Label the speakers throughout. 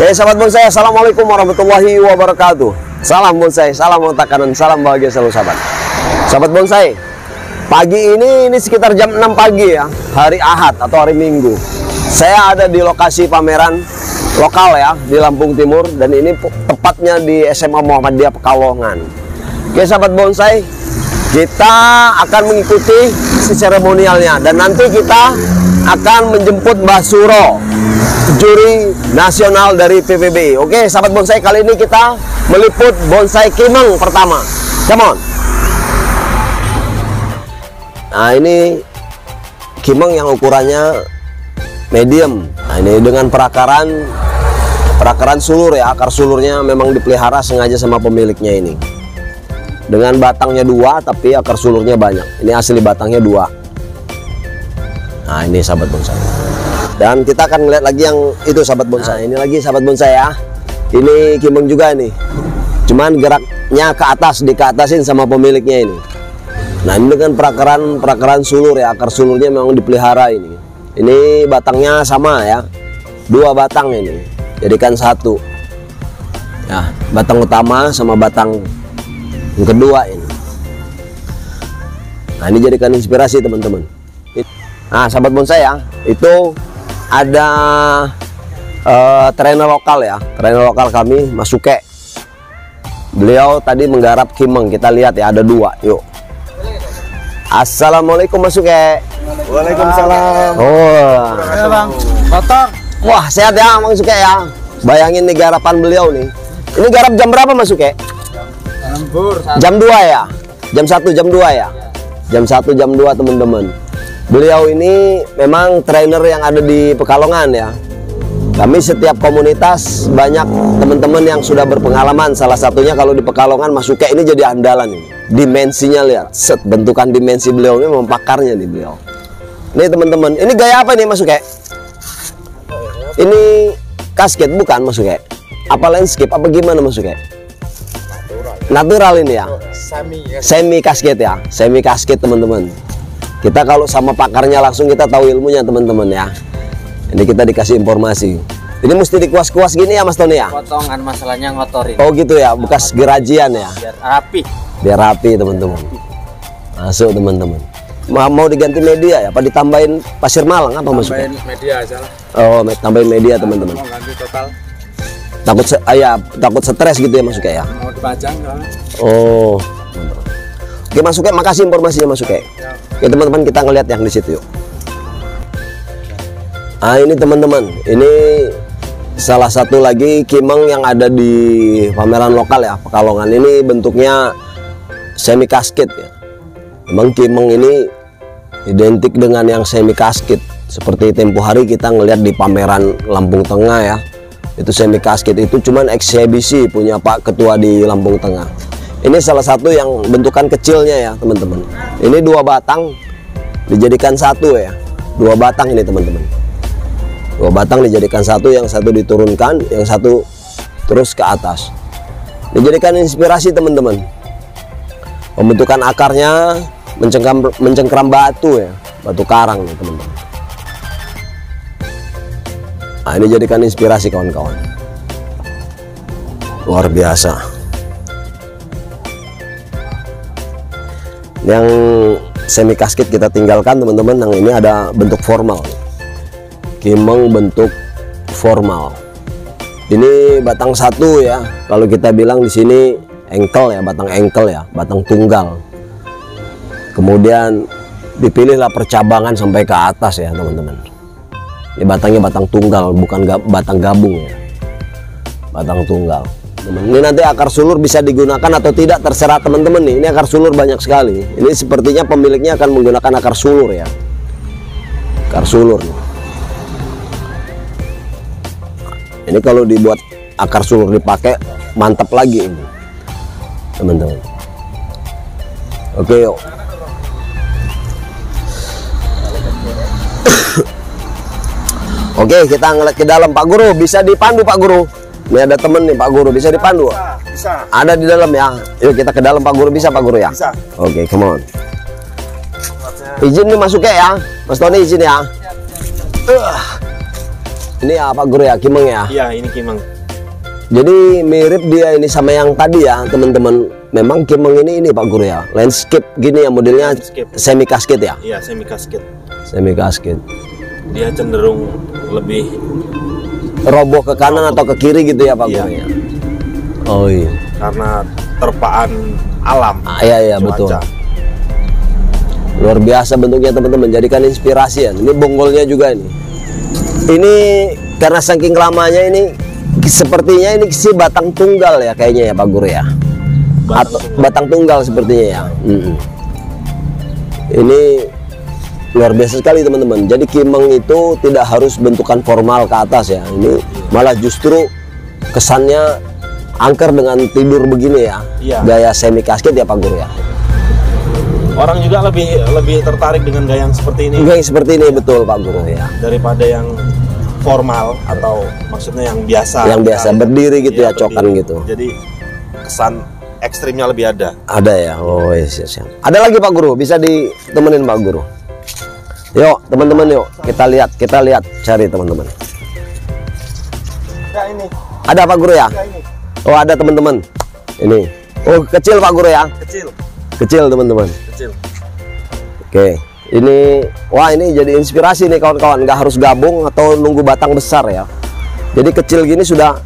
Speaker 1: Ya sahabat bonsai, assalamualaikum warahmatullahi wabarakatuh. Salam bonsai, salam otak kanan, salam bahagia selalu sahabat. Sahabat bonsai, pagi ini ini sekitar jam 6 pagi ya, hari Ahad atau hari Minggu. Saya ada di lokasi pameran lokal ya di Lampung Timur dan ini tepatnya di SMA Muhammadiyah Pekalongan. Oke sahabat bonsai, kita akan mengikuti si seremonialnya dan nanti kita akan menjemput Mbah Suro juri nasional dari PBB. Oke, sahabat bonsai kali ini kita meliput bonsai kimeng pertama. Come on. Nah, ini kimeng yang ukurannya medium. Nah, ini dengan perakaran perakaran sulur ya. Akar sulurnya memang dipelihara sengaja sama pemiliknya ini. Dengan batangnya dua, tapi akar sulurnya banyak. Ini asli batangnya dua. Nah, ini sahabat bonsai. Dan kita akan melihat lagi yang itu sahabat bonsai. Nah, ini lagi sahabat bonsai ya. Ini kimeng juga nih. Cuman geraknya ke atas, di ke atasin sama pemiliknya ini. Nah, ini dengan perakaran perakaran sulur ya. Akar sulurnya memang dipelihara ini. Ini batangnya sama ya. Dua batang ini. Jadikan satu. Ya, batang utama sama batang yang kedua ini. Nah, ini jadikan inspirasi teman-teman. Nah, sahabat bonsai ya, itu ada uh, trainer lokal ya. Trainer lokal kami Mas Suke beliau tadi menggarap kimeng. Kita lihat ya ada dua. Yuk. Assalamualaikum Mas Suke
Speaker 2: Waalaikumsalam.
Speaker 1: Oh.
Speaker 2: Ya bang. Kotor.
Speaker 1: Wah sehat ya Mas Suke ya. Bayangin nih garapan beliau nih. Ini garap jam berapa Mas Suke
Speaker 2: lembur.
Speaker 1: Jam 2 ya? Jam 1 jam 2 ya? Jam 1 jam 2 teman-teman Beliau ini memang trainer yang ada di Pekalongan ya. Kami setiap komunitas banyak teman-teman yang sudah berpengalaman. Salah satunya kalau di Pekalongan masuk kayak ini jadi andalan ini. Dimensinya lihat, set bentukan dimensi beliau ini mempakarnya nih beliau. Ini teman-teman, ini gaya apa nih masuk kayak? Ini kasket bukan masuk kayak? Apa landscape? Apa gimana masuk kayak? Natural ini ya.
Speaker 2: semi
Speaker 1: Semi kasket ya, semi kasket teman-teman kita kalau sama pakarnya langsung kita tahu ilmunya teman-teman ya. Ini kita dikasih informasi. Ini mesti dikuas-kuas gini ya Mas Tony ya?
Speaker 2: Potongan masalahnya ngotorin.
Speaker 1: Oh gitu ya bekas gerajian ya?
Speaker 2: Biar rapi.
Speaker 1: Biar rapi teman-teman. Masuk teman-teman. Mau, mau diganti media ya? Apa ditambahin pasir malang apa maksudnya
Speaker 2: tambahin media aja lah.
Speaker 1: Oh tambahin media teman-teman.
Speaker 2: Mau ganti total?
Speaker 1: Takut se ah, ya takut stres gitu ya masuknya ya?
Speaker 2: Mau dipajang kan
Speaker 1: oh Oke masuknya makasih informasinya masuknya. Ya teman-teman kita ngeliat yang di situ yuk. Ah ini teman-teman, ini salah satu lagi kimeng yang ada di pameran lokal ya Pekalongan ini bentuknya semi kasket ya. Memang kimeng ini identik dengan yang semi kasket seperti tempo hari kita ngelihat di pameran Lampung Tengah ya. Itu semi kasket itu cuman eksibisi punya Pak Ketua di Lampung Tengah. Ini salah satu yang bentukan kecilnya ya teman-teman. Ini dua batang dijadikan satu ya. Dua batang ini teman-teman. Dua batang dijadikan satu, yang satu diturunkan, yang satu terus ke atas. Dijadikan inspirasi teman-teman. Pembentukan akarnya mencengkram, mencengkram batu ya, batu karang nih teman-teman. Nah ini jadikan inspirasi kawan-kawan. Luar biasa. Yang semi kasket kita tinggalkan teman-teman yang ini ada bentuk formal. Kimeng bentuk formal. Ini batang satu ya. Kalau kita bilang di sini engkel ya batang engkel ya batang tunggal. Kemudian dipilihlah percabangan sampai ke atas ya teman-teman. Ini batangnya batang tunggal bukan batang gabung ya. Batang tunggal ini nanti akar sulur bisa digunakan atau tidak terserah teman-teman nih. Ini akar sulur banyak sekali. Ini sepertinya pemiliknya akan menggunakan akar sulur ya. Akar sulur. Ini kalau dibuat akar sulur dipakai mantap lagi ini. Teman-teman. Oke, yuk. Oke, kita ke dalam Pak Guru. Bisa dipandu Pak Guru. Ini ada temen nih Pak Guru, bisa dipandu?
Speaker 2: bisa
Speaker 1: Ada di dalam ya. Yuk kita ke dalam Pak Guru bisa Pak Guru ya?
Speaker 2: Bisa.
Speaker 1: Oke, come on. Izin nih masuk ya, Mas Tony izin ya. Uh. Ini ya Pak Guru ya, Kimeng ya.
Speaker 3: Iya, ini Kimeng.
Speaker 1: Jadi mirip dia ini sama yang tadi ya, teman-teman. Memang Kimeng ini ini Pak Guru ya. Landscape gini ya modelnya
Speaker 3: Landscape.
Speaker 1: semi kasket ya.
Speaker 3: Iya, semi kasket.
Speaker 1: Semi kasket.
Speaker 3: Dia cenderung lebih
Speaker 1: Roboh ke kanan atau ke kiri gitu ya Pak
Speaker 3: Iya.
Speaker 1: Guru ya. Oh iya.
Speaker 3: karena terpaan alam.
Speaker 1: Ah, iya iya
Speaker 3: cuaca.
Speaker 1: betul. Luar biasa bentuknya teman-teman. Jadikan inspirasi ya. Ini bonggolnya juga ini. Ini karena saking lamanya ini sepertinya ini si batang tunggal ya kayaknya ya Pak Guru ya.
Speaker 3: Batang
Speaker 1: Atau
Speaker 3: tunggal.
Speaker 1: batang tunggal sepertinya ya. Mm-mm. Ini luar biasa sekali teman-teman. Jadi kimeng itu tidak harus bentukan formal ke atas ya. Ini malah justru kesannya angker dengan tidur begini ya.
Speaker 3: Iya.
Speaker 1: Gaya semi kasket ya Pak Guru ya.
Speaker 3: Orang juga lebih lebih tertarik dengan gaya yang seperti ini
Speaker 1: Enggak yang seperti ini betul Pak Guru ya.
Speaker 3: daripada yang formal atau maksudnya yang biasa.
Speaker 1: Yang biasa, berdiri gitu ya, cokan
Speaker 3: berdiri.
Speaker 1: gitu.
Speaker 3: Jadi kesan ekstrimnya lebih ada.
Speaker 1: Ada ya. Oh iya siap. Ada lagi Pak Guru, bisa ditemenin Pak Guru. Yuk teman-teman yuk kita lihat kita lihat cari teman-teman.
Speaker 3: Ini,
Speaker 1: Ada Pak Guru ya? Oh ada teman-teman. Ini. Oh kecil Pak Guru ya?
Speaker 3: kecil,
Speaker 1: Kecil teman-teman.
Speaker 3: kecil.
Speaker 1: Oke. Ini wah ini jadi inspirasi nih kawan-kawan. Nggak harus gabung atau nunggu batang besar ya. Jadi kecil gini sudah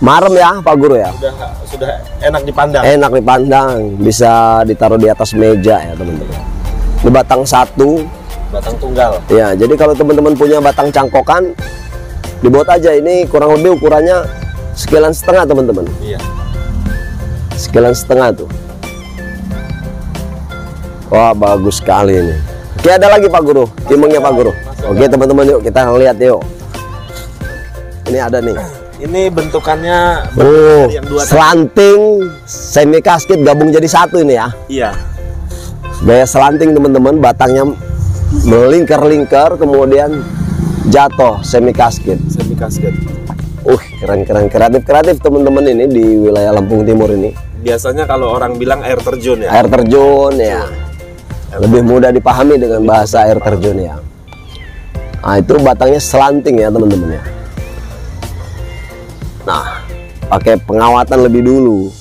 Speaker 1: marem ya Pak Guru ya.
Speaker 3: Sudah sudah enak dipandang.
Speaker 1: enak dipandang bisa ditaruh di atas meja ya teman-teman ini batang satu
Speaker 3: Batang tunggal.
Speaker 1: ya jadi kalau teman-teman punya batang cangkokan dibuat aja. Ini kurang lebih ukurannya sekilan setengah teman-teman.
Speaker 3: Iya.
Speaker 1: sekilan setengah tuh. Wah bagus sekali ini. Oke ada lagi Pak Guru. Kimengnya Pak Guru. Oke teman-teman yuk kita lihat yuk. Ini ada nih.
Speaker 3: Ini bentukannya
Speaker 1: Oh,
Speaker 3: yang dua tadi.
Speaker 1: selanting semi kasket gabung jadi satu ini ya.
Speaker 3: Iya.
Speaker 1: gaya selanting teman-teman batangnya melingkar-lingkar kemudian jatuh semi kasket.
Speaker 3: Semi kasket.
Speaker 1: uh keren keren. Kreatif kreatif teman-teman ini di wilayah Lampung Timur ini.
Speaker 3: Biasanya kalau orang bilang air terjun ya.
Speaker 1: air terjun ya. Lebih mudah dipahami dengan bahasa air terjun ya. Nah itu batangnya selanting ya teman-teman ya. Nah pakai pengawatan lebih dulu.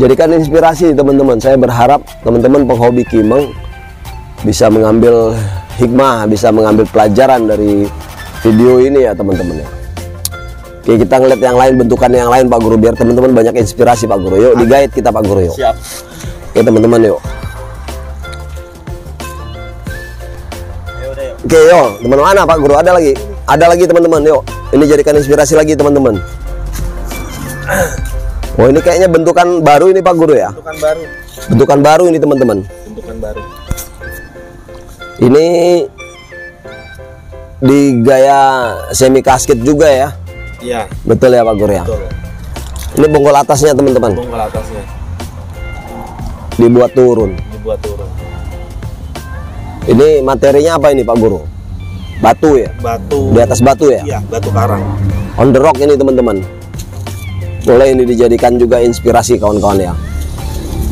Speaker 1: Jadikan inspirasi teman-teman. Saya berharap teman-teman penghobi kimeng bisa mengambil hikmah bisa mengambil pelajaran dari video ini ya teman-teman ya Oke kita ngeliat yang lain bentukan yang lain Pak Guru biar teman-teman banyak inspirasi Pak Guru yuk digait kita Pak Guru yuk
Speaker 3: Siap.
Speaker 1: Oke teman-teman yuk.
Speaker 3: Ya yuk.
Speaker 1: Oke yuk, teman mana Pak Guru? Ada lagi? Ada lagi teman-teman yuk. Ini jadikan inspirasi lagi teman-teman. Oh ini kayaknya bentukan baru ini Pak Guru ya?
Speaker 3: Bentukan baru.
Speaker 1: Bentukan baru ini teman-teman.
Speaker 3: Bentukan baru.
Speaker 1: Ini di gaya semi kasket juga ya?
Speaker 3: Iya.
Speaker 1: Betul ya Pak Guru ya?
Speaker 3: Betul.
Speaker 1: Ini bonggol atasnya teman-teman.
Speaker 3: Bongkol atasnya
Speaker 1: Dibuat turun.
Speaker 3: dibuat turun.
Speaker 1: Ini materinya apa ini Pak Guru? Batu ya?
Speaker 3: Batu.
Speaker 1: Di atas batu ya?
Speaker 3: Iya, batu karang.
Speaker 1: on the rock ini teman-teman boleh ini dijadikan juga inspirasi kawan-kawan ya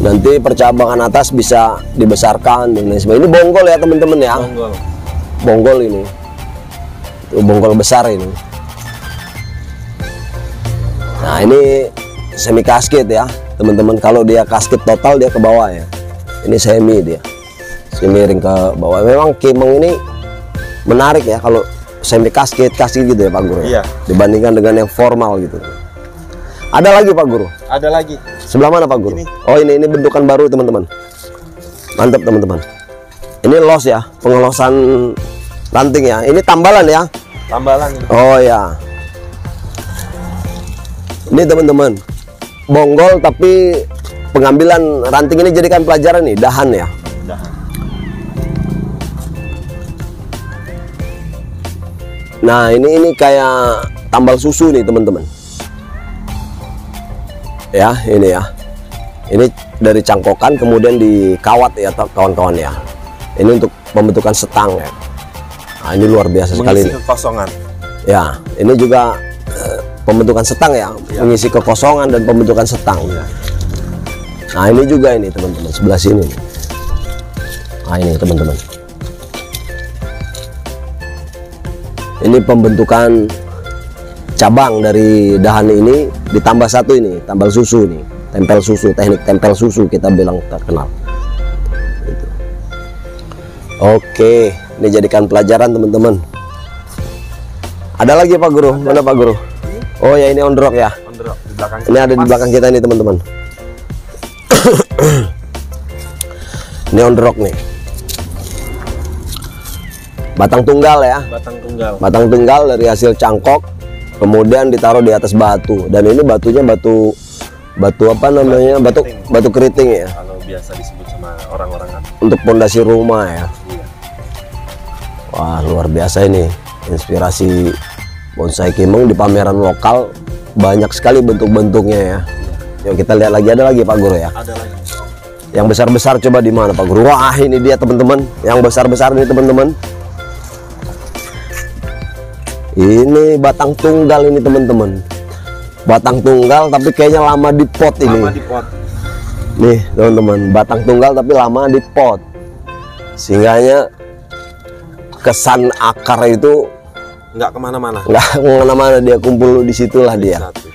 Speaker 1: nanti percabangan atas bisa dibesarkan dan lain sebagainya. Ini bonggol ya teman-teman ya.
Speaker 3: Bonggol.
Speaker 1: bonggol ini. Tuh, bonggol besar ini. Nah ini semi kasket ya teman-teman. Kalau dia kasket total dia ke bawah ya. Ini semi dia. Semi miring ke bawah. Memang kimeng ini menarik ya kalau semi kasket kasket gitu ya Pak Guru ya?
Speaker 3: Iya.
Speaker 1: dibandingkan dengan yang formal gitu. Ada lagi Pak Guru?
Speaker 3: Ada lagi.
Speaker 1: Sebelah mana Pak Guru
Speaker 3: Ini.
Speaker 1: oh ini ini bentukan baru teman-teman mantap teman-teman ini los ya pengelosan ranting ya ini tambalan ya
Speaker 3: Tambalan ini.
Speaker 1: oh ya ini teman-teman bonggol tapi pengambilan ranting ini jadikan pelajaran nih dahan ya. Nah ini ini kayak tambal susu nih teman-teman. Ya ini ya. Ini dari cangkokan kemudian dikawat ya kawan-kawan ya. Ini untuk pembentukan setang ya. Nah, ini luar biasa sekali.
Speaker 3: Mengisi
Speaker 1: nih.
Speaker 3: kekosongan.
Speaker 1: Ya ini juga eh, pembentukan setang ya, mengisi kekosongan dan pembentukan setang. Nah ini juga ini teman-teman sebelah sini. nih. Nah ini teman-teman. ini pembentukan cabang dari dahan ini ditambah satu ini tambal susu nih tempel susu teknik tempel susu kita bilang terkenal. Gitu. oke ini jadikan pelajaran teman-teman. Ada lagi Pak Guru? Mana Pak Guru? Oh ya ini on rock ya.
Speaker 3: On rock, di belakang
Speaker 1: ini ada di belakang kita nih teman-teman. Ini on rock nih. Batang tunggal ya.
Speaker 3: Batang tunggal.
Speaker 1: Batang tunggal dari hasil cangkok kemudian ditaruh di atas batu. Dan ini batunya batu batu apa namanya? Batu
Speaker 3: keriting.
Speaker 1: batu keriting ya?
Speaker 3: Kalau biasa disebut sama orang-orang kan.
Speaker 1: Untuk pondasi rumah ya?
Speaker 3: Iya.
Speaker 1: wah luar biasa ini. Inspirasi bonsai kimeng di pameran lokal. Banyak sekali bentuk-bentuknya ya. Yuk kita lihat lagi. Ada lagi Pak Guru ya?
Speaker 3: Ada lagi.
Speaker 1: Yang besar-besar coba di mana Pak Guru? Wah ini dia teman-teman. Yang besar-besar ini teman-teman ini batang tunggal ini teman-teman. Batang tunggal tapi kayaknya lama di pot ini.
Speaker 3: Lama di pot.
Speaker 1: Nih teman-teman batang tunggal tapi lama di pot. Sehingganya kesan akar itu
Speaker 3: nggak ke mana-mana.
Speaker 1: nggak ke mana-mana dia kumpul di situlah dia.
Speaker 3: Satu.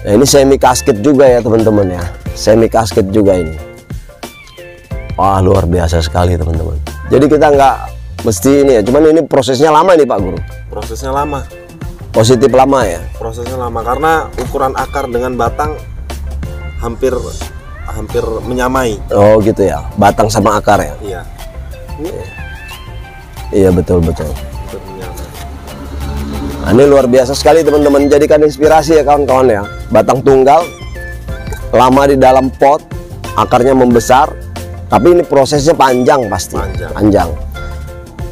Speaker 1: Nah, ini semi kasket juga ya teman-teman ya. Semi kasket juga ini. Wah luar biasa sekali teman-teman. Jadi kita nggak mesti ini ya cuman ini prosesnya lama nih Pak Guru.
Speaker 3: Prosesnya lama.
Speaker 1: Positif lama ya?
Speaker 3: Prosesnya lama karena ukuran akar dengan batang hampir hampir menyamai.
Speaker 1: Oh gitu ya. Batang sama akar ya?
Speaker 3: Iya. Ini
Speaker 1: iya betul betul. Nah, ini luar biasa sekali teman-teman. Jadikan inspirasi ya kawan-kawan ya. Batang tunggal lama di dalam pot akarnya membesar tapi ini prosesnya panjang pasti.
Speaker 3: Panjang.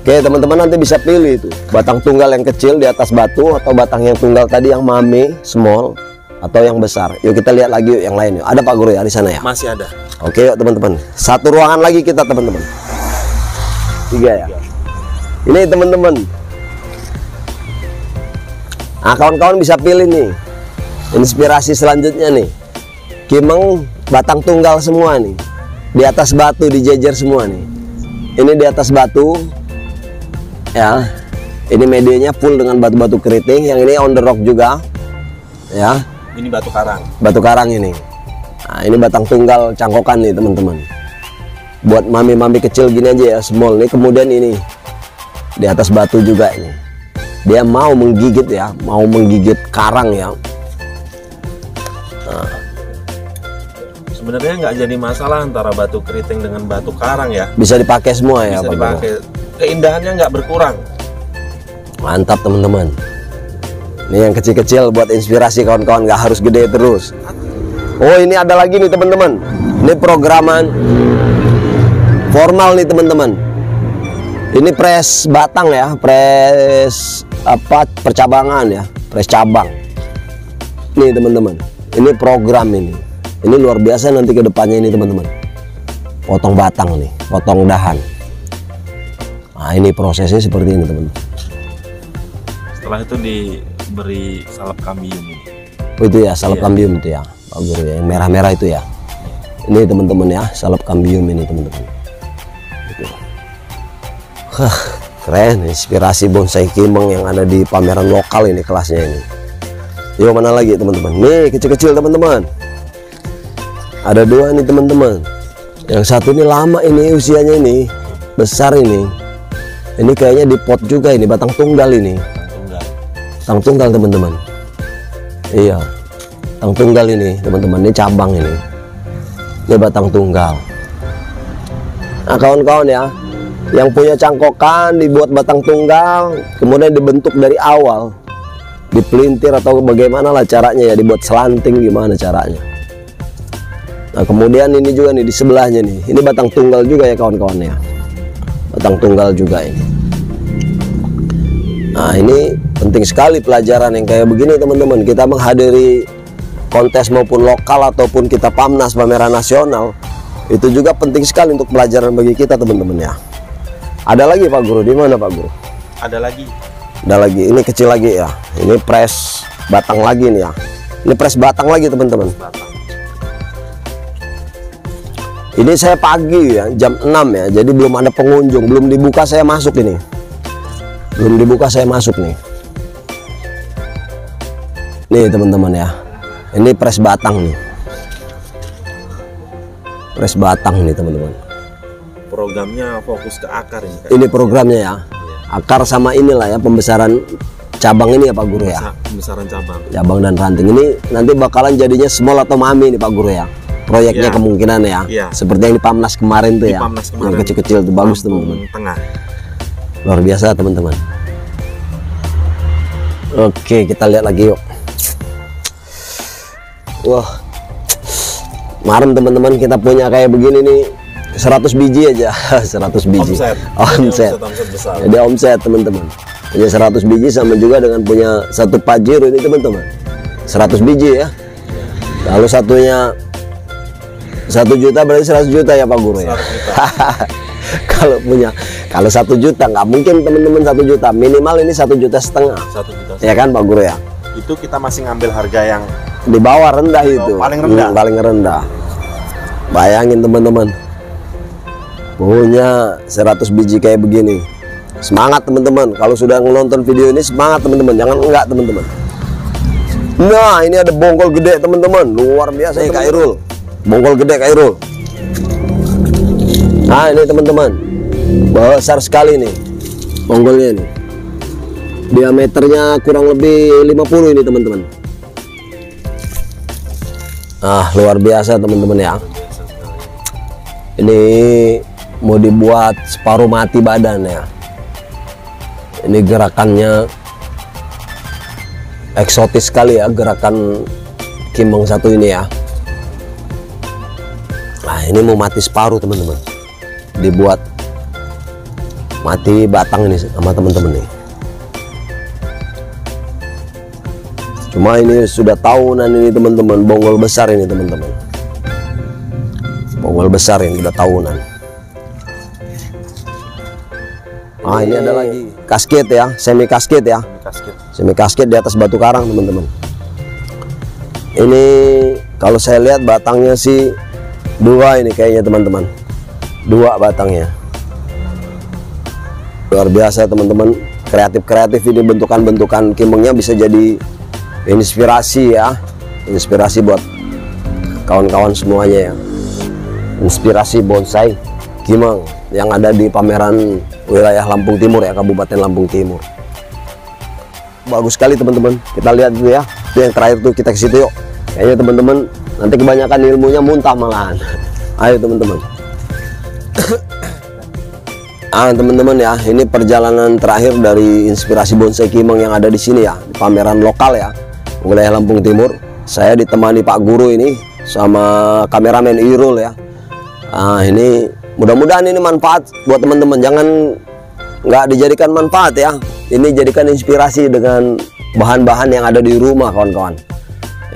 Speaker 1: Oke teman-teman nanti bisa pilih itu. Batang tunggal yang kecil di atas batu atau batang yang tunggal tadi yang mame small atau yang besar. Yuk kita lihat lagi yuk yang lain yuk. Ada Pak Guru ya di sana ya?
Speaker 3: Masih ada.
Speaker 1: Oke yuk teman-teman. Satu ruangan lagi kita teman-teman. Tiga ya. Ini teman-teman. Nah kawan-kawan bisa pilih nih. Inspirasi selanjutnya nih. Kimeng batang tunggal semua nih. Di atas batu dijejer semua nih. Ini di atas batu Ya Ini medianya full dengan batu-batu keriting Yang ini on the rock juga Ya
Speaker 3: ini batu karang
Speaker 1: batu karang ini. Nah, ini batang tunggal cangkokan nih teman-teman. Buat mami-mami kecil gini aja ya, small nih. Kemudian ini di atas batu juga ini. Dia mau menggigit ya, mau menggigit karang ya.
Speaker 3: sebenarnya nggak jadi masalah antara batu keriting dengan batu karang ya
Speaker 1: Bisa dipakai semua ya,
Speaker 3: bisa
Speaker 1: Pak
Speaker 3: dipakai keindahannya nggak berkurang
Speaker 1: Mantap teman-teman. Ini yang kecil-kecil buat inspirasi kawan-kawan, nggak harus gede terus. Oh ini ada lagi nih teman-teman. Ini programan formal nih teman-teman. Ini press batang ya, press apa percabangan ya, press cabang. Nih teman-teman, ini program ini. Ini luar biasa nanti ke depannya ini teman-teman. Potong batang nih, potong dahan. Nah ini prosesnya seperti ini teman-teman.
Speaker 3: setelah itu diberi salep kambium ini.
Speaker 1: Oh itu ya salep
Speaker 3: Iya.
Speaker 1: kambium itu ya. Pak Guru ya yang merah-merah itu ya. Ini teman-teman ya salep kambium ini teman-teman. Gitu. Hah, keren. Inspirasi bonsai kimeng yang ada di pameran lokal ini kelasnya ini. Yuk mana lagi teman-teman? Nih kecil-kecil teman-teman. Ada dua nih teman-teman. Yang satu ini lama ini usianya ini besar ini ini kayaknya di pot juga ini batang tunggal ini.
Speaker 3: Tunggal.
Speaker 1: Tang tunggal teman-teman. Iya. Tang tunggal ini teman-teman ini cabang ini. Ini batang tunggal. Nah kawan-kawan ya yang punya cangkokan dibuat batang tunggal kemudian dibentuk dari awal dipelintir atau bagaimana lah caranya ya dibuat selanting gimana caranya. Nah kemudian ini juga nih di sebelahnya nih. Ini batang tunggal juga ya kawan-kawan ya batang tunggal juga ini. Nah ini penting sekali pelajaran yang kayak begini teman-teman. Kita menghadiri kontes maupun lokal ataupun kita pamnas pameran nasional Itu juga penting sekali untuk pelajaran bagi kita teman-teman ya. Ada lagi Pak Guru, di mana Pak Guru?
Speaker 3: ada lagi.
Speaker 1: Ada lagi, ini kecil lagi ya. Ini press batang lagi nih ya. Ini press batang lagi teman-teman.
Speaker 3: Batang
Speaker 1: Ini saya pagi ya, jam 6 ya Jadi belum ada pengunjung, belum dibuka saya masuk ini belum dibuka saya masuk nih nih teman-teman ya ini pres batang nih pres batang nih teman-teman
Speaker 3: Programnya fokus ke akar ini. Kak.
Speaker 1: ini programnya ya akar sama inilah ya pembesaran cabang ini ya Pak Guru ya
Speaker 3: Sa- Pembesaran cabang.
Speaker 1: cabang dan ranting ini nanti bakalan jadinya small atau mami nih Pak Guru ya proyeknya
Speaker 3: Iya.
Speaker 1: kemungkinan ya.
Speaker 3: Iya.
Speaker 1: seperti yang di Pamnas kemarin tuh
Speaker 3: Di
Speaker 1: ya.
Speaker 3: Pamnas
Speaker 1: yang kecil-kecil tuh bagus teman-teman.
Speaker 3: Tengah.
Speaker 1: luar biasa teman-teman. Oke kita lihat lagi yuk. Wah. Kemarin teman-teman kita punya kayak begini nih. 100 biji aja. 100 biji.
Speaker 3: Omset.
Speaker 1: omset.
Speaker 3: Jadi omset besar.
Speaker 1: jadi omset teman-teman. Punya 100 biji sama juga dengan punya satu pajero ini teman-teman. 100 biji ya. Kalau satunya satu juta berarti 100 juta ya Pak Guru ya?
Speaker 3: 100 juta.
Speaker 1: kalau punya kalau satu juta nggak mungkin teman-teman satu juta. Minimal ini satu juta setengah.
Speaker 3: Satu juta.
Speaker 1: ya kan Pak Guru ya?
Speaker 3: Itu kita masih ngambil harga yang
Speaker 1: di bawah rendah itu.
Speaker 3: paling rendah.
Speaker 1: Hmm, paling rendah. Bayangin teman-teman. Punya 100 biji kayak begini. Semangat teman-teman. Kalau sudah nonton video ini semangat teman-teman. Jangan enggak teman-teman. Nah ini ada bongkol gede teman-teman. Luar biasa nih Kairul bongkol gede Kairul nah ini teman-teman. Besar sekali nih bonggolnya nih. Diameternya kurang lebih 50 ini teman-teman. Ah luar biasa teman-teman ya. Ini mau dibuat separuh mati badan ya. Ini gerakannya eksotis sekali ya gerakan kimbang satu ini ya nah ini mau mati separuh teman-teman. Dibuat mati batang ini sama teman-teman nih. Cuma ini sudah tahunan ini teman-teman. Bonggol besar ini teman-teman. Bonggol besar ini udah tahunan. Ah ini ada lagi. Kasket ya semi kasket ya.
Speaker 3: Kasket.
Speaker 1: semi kasket di atas batu karang teman-teman. Ini kalau saya lihat batangnya sih dua ini kayaknya teman-teman. Dua batangnya. Luar biasa teman-teman. Kreatif-kreatif ini bentukan-bentukan. Kimbengnya bisa jadi inspirasi ya. Inspirasi buat kawan-kawan semuanya ya. Inspirasi bonsai kimeng yang ada di pameran wilayah Lampung Timur ya. Kabupaten Lampung Timur. Bagus sekali teman-teman. Kita lihat dulu ya. Itu yang terakhir tuh kita ke situ yuk. Kayaknya teman-teman nanti kebanyakan ilmunya muntah malahan. Ayo teman-teman. Ah teman-teman ya ini perjalanan terakhir dari inspirasi bonsai kimeng yang ada di sini ya pameran lokal ya wilayah Lampung Timur. Saya ditemani Pak Guru ini sama kameramen Irul ya. Ah ini mudah-mudahan ini manfaat buat teman-teman. Jangan nggak dijadikan manfaat ya. Ini jadikan inspirasi dengan bahan-bahan yang ada di rumah kawan-kawan.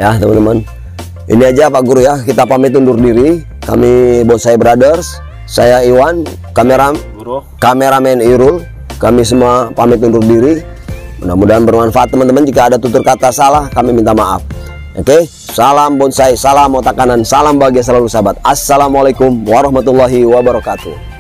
Speaker 1: Ya teman-teman ini aja Pak Guru ya. Kita pamit undur diri. Kami Bonsai Brothers saya Iwan kamera
Speaker 3: Guru.
Speaker 1: kameramen Irul. Kami semua pamit undur diri. Mudah-mudahan bermanfaat teman-teman. Jika ada tutur kata salah kami minta maaf. Oke? Salam bonsai salam otak kanan salam bahagia selalu sahabat. Assalamualaikum warahmatullahi wabarakatuh